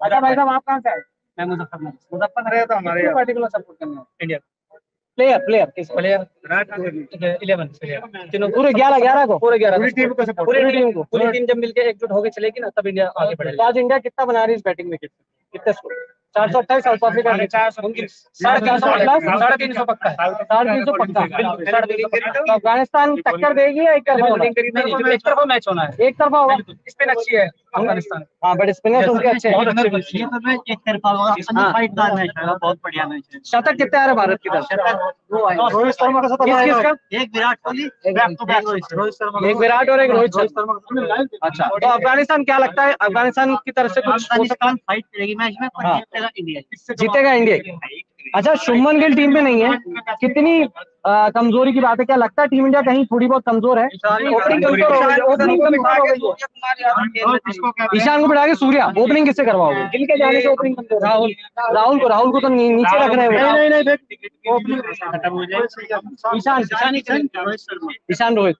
अच्छा भाई साहब आप कहाँ से आए? मैं मुजफ्फरनगर मुजफ्फरनगर तो हमारे यहाँ। पर्टिकुलर सपोर्ट करने इंडिया प्लेयर प्लेयर किस प्लेयर इलेवन तीनों पूरे ग्यारह ग्यारह को? पूरे ग्यारह पूरी टीम को सपोर्ट पूरी टीम को। पूरी टीम जब मिलके एकजुट होके चलेगी ना तब इंडिया आगे तो बढ़ेगा। आज इंडिया कितना बना रही है इस बैटिंग में कितने? स्कोर चार सौ अट्ठाईस साउथ अफ्रीका ने चार सौ साढ़े चार सौ साढ़े तीन सौ पक्का है। साढ़े तीन सौ पक्का। साढ़े तीन सौ पक्का अफ़गानिस्तान टक्कर देगी या एक तरफा एक तरफा मैच होना है। एक तरफा होगा। स्पिन अच्छी है। अफ़गानिस्तान। हाँ बट स्पिनर्स उनके अच्छे हैं। बहुत तो हाँ। बढ़िया मैच है। शतक कितने आ रहे हैं भारत की तरफ़? शतक दो आए। रोहित शर्मा का शतक किसका? एक विराट कोहली एक back to back Rohit Sharma एक विराट और एक रोहित शर्मा। अच्छा तो अफ़गानिस्तान क्या लगता है? अफ़गानिस्तान की तरफ़ से कुछ अफ़गानिस्तान फाइट करेगी मैच में हाँ। जीतेगा इंडिया। जीतेगा इंडिया। अच्छा शुभमन गिल टीम में नहीं है। कितनी कमज़ोरी की बात है क्या लगता है टीम इंडिया कहीं थोड़ी बहुत कमज़ोर है? ओपनिंग कमज़ोर हो गई ओपनिंग कमज़ोर हो गई रोहित किसको कहते हैं? ईशान को बिठा के सूर्या ओपनिंग किससे करवाओगे? गिल जाने से ओपनिंग राहुल राहुल को राहुल को तो नीचे रख रहे हैं हो ईशान ईशान ही ईशान रोहित।